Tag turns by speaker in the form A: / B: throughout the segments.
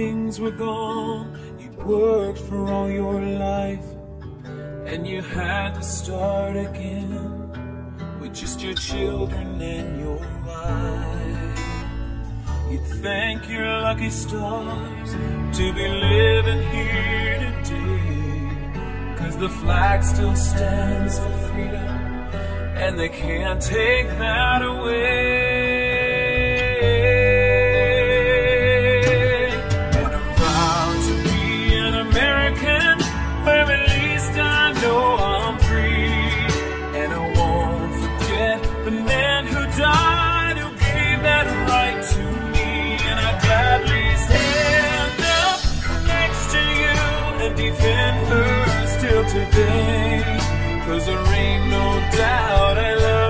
A: things were gone, you'd worked for all your life, and you had to start again with just your children and your wife. You'd thank your lucky stars to be living here today, cause the flag still stands for freedom, and they can't take that away. And defend her still today. Cause there ain't no doubt I love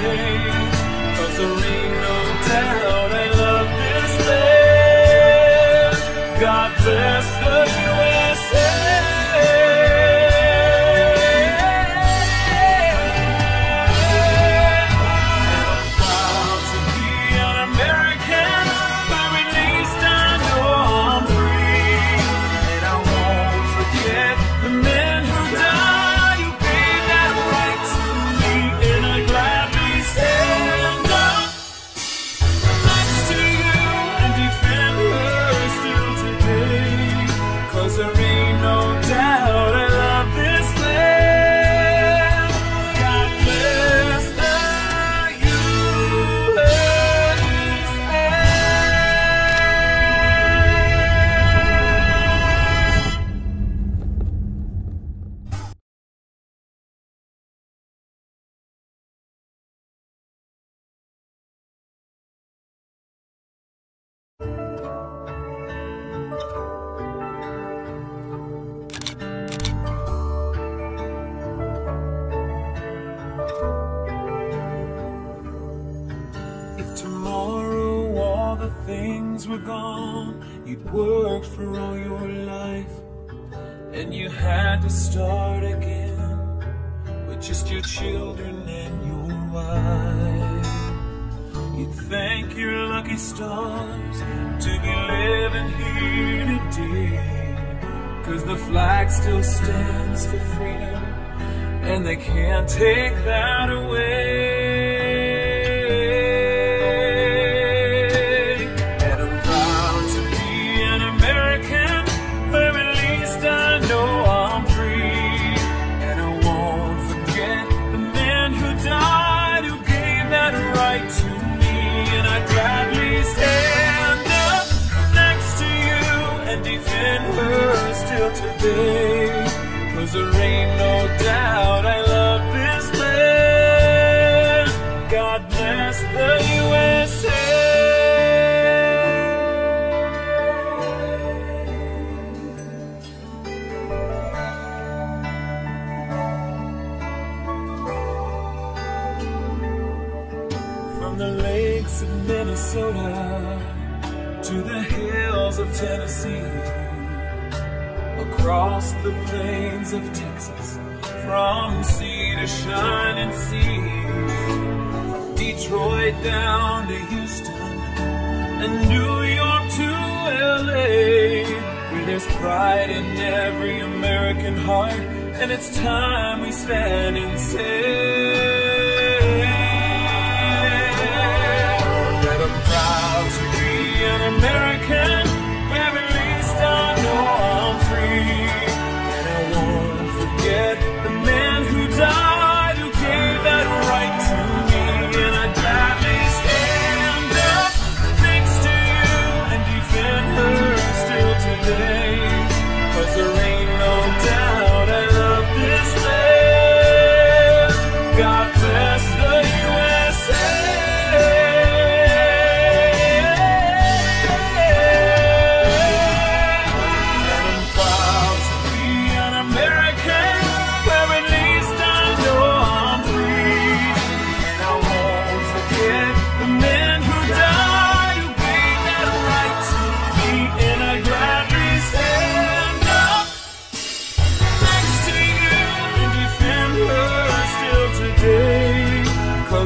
A: still things were gone, you'd worked for all your life, and you had to start again with just your children and your wife. You'd thank your lucky stars to be living here today, cause the flag still stands for freedom, and they can't take that away. Defend her still today. Cause there ain't no doubt I love this land. God bless the USA. From the lakes of Minnesota to the hills of Tennessee, across the plains of Texas, from sea to shining sea, from Detroit down to Houston and New York to LA, where there's pride in every American heart, and it's time we stand and say